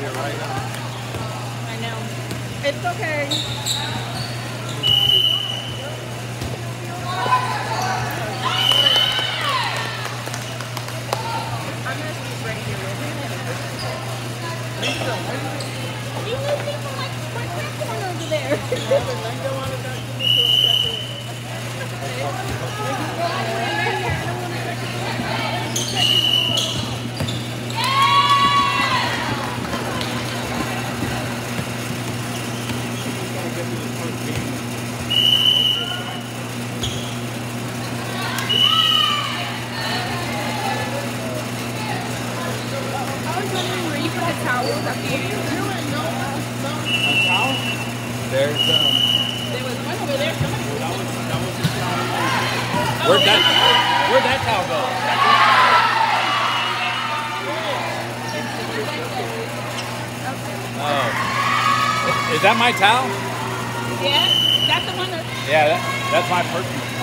you right now. I know. It's okay. my towel? Yeah, that's the one that. Yeah, that, that's my personal.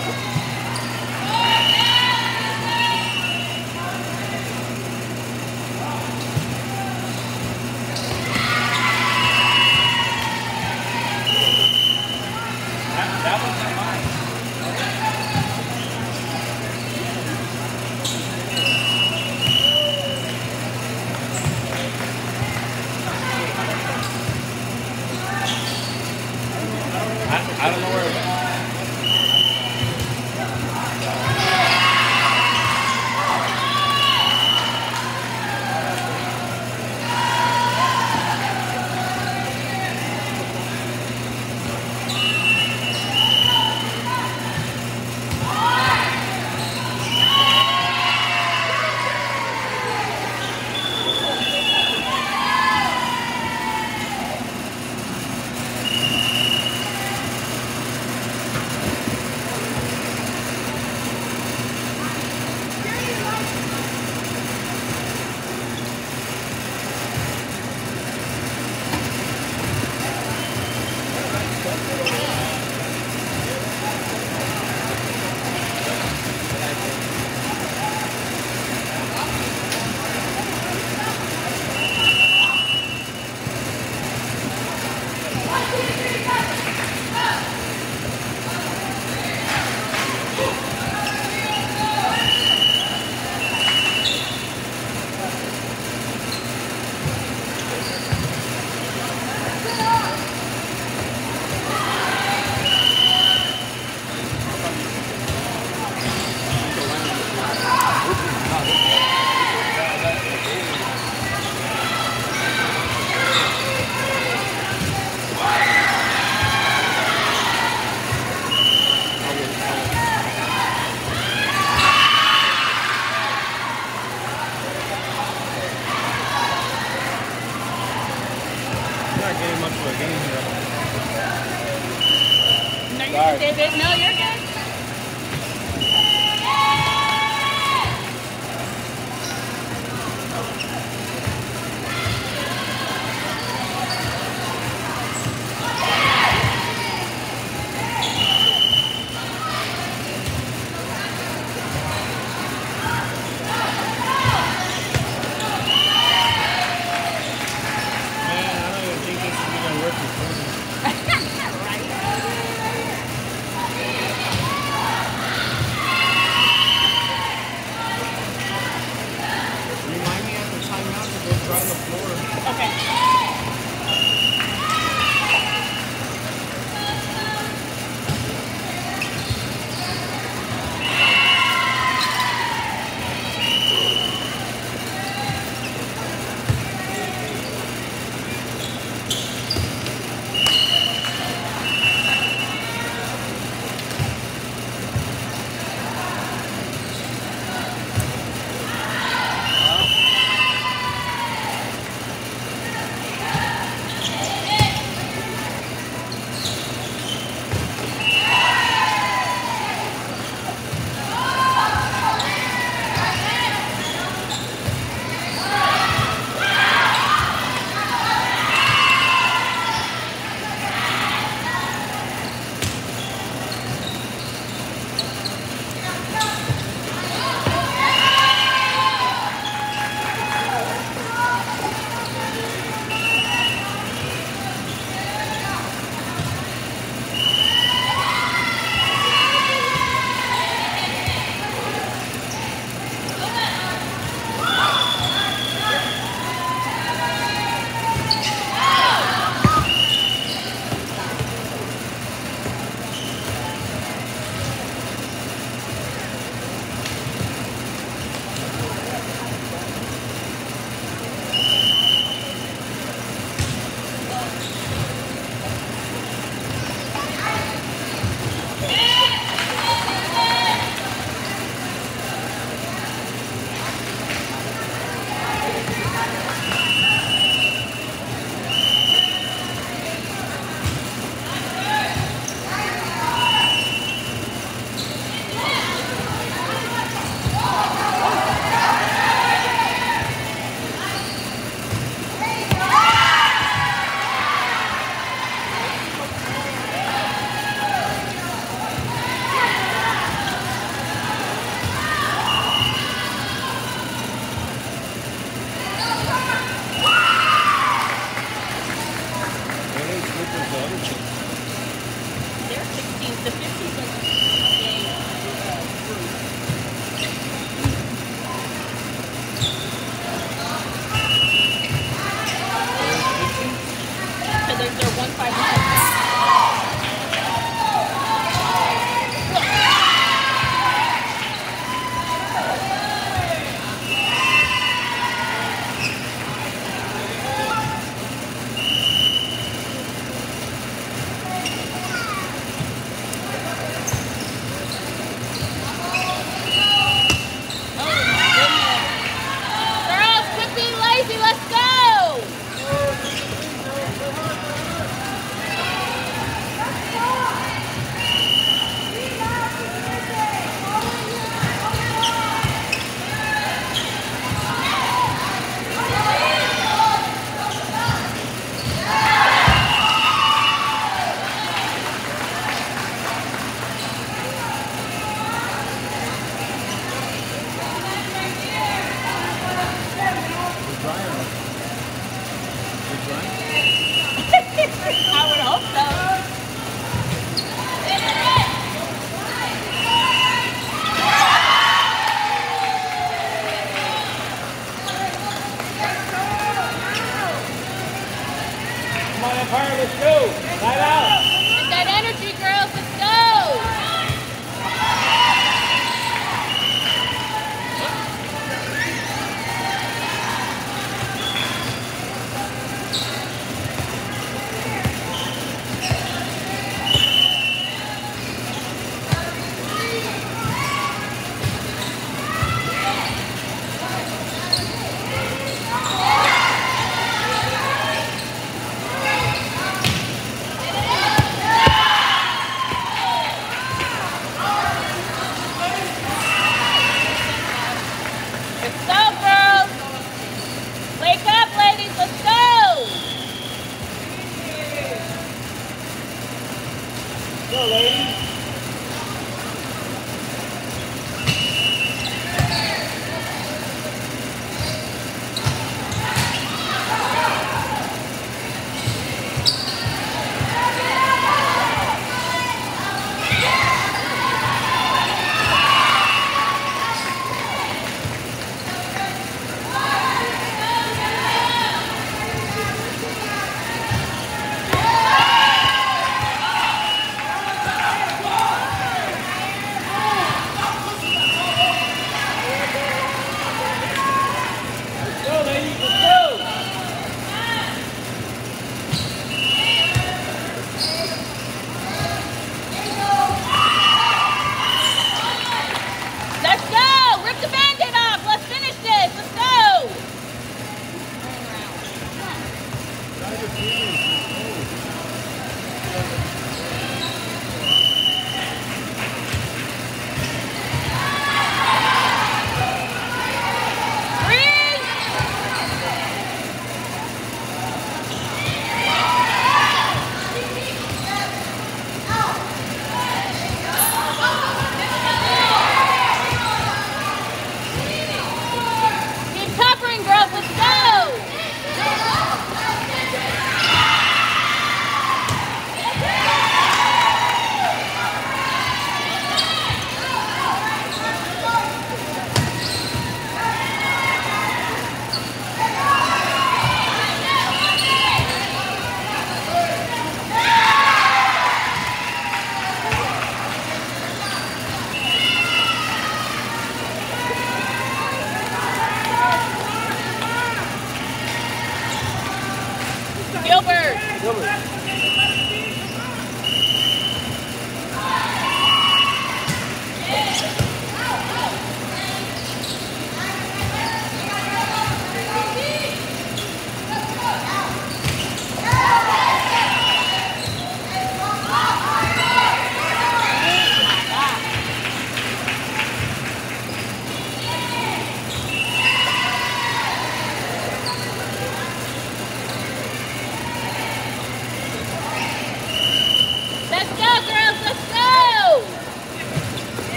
Okay.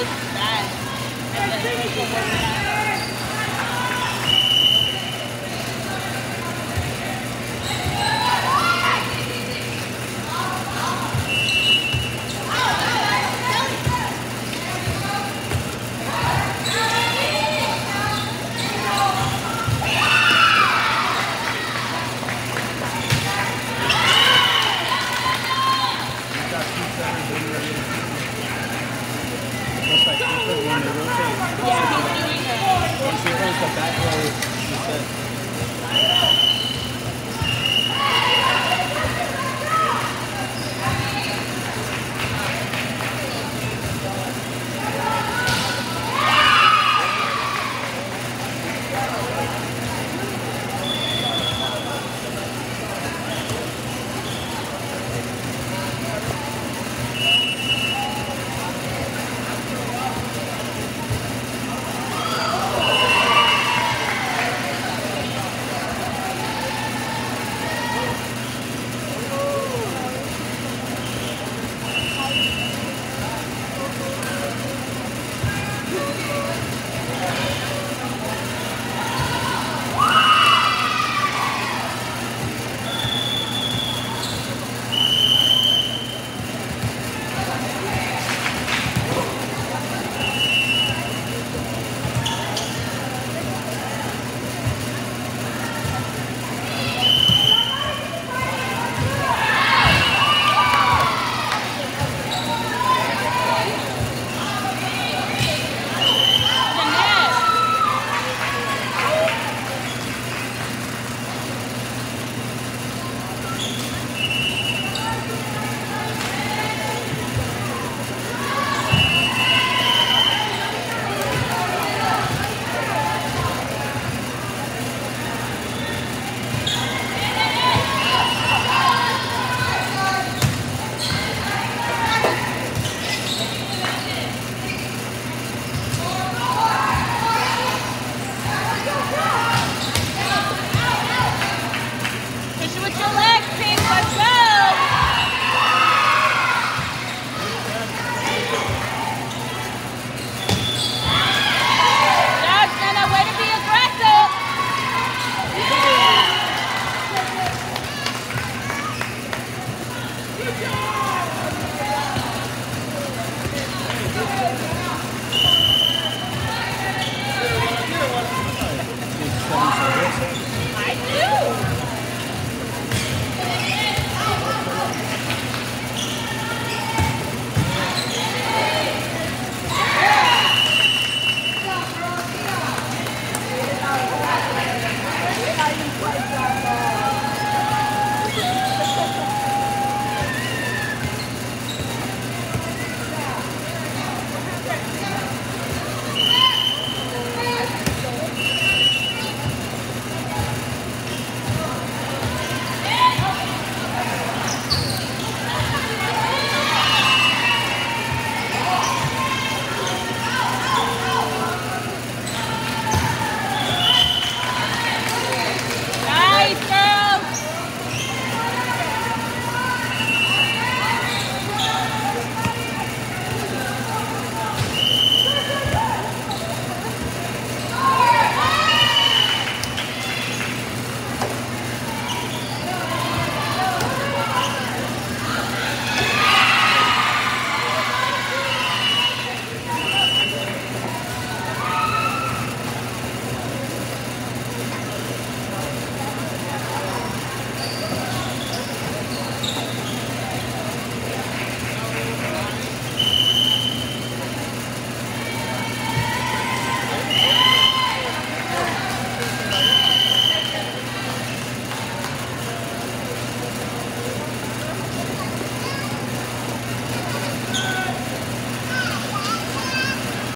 this is bad.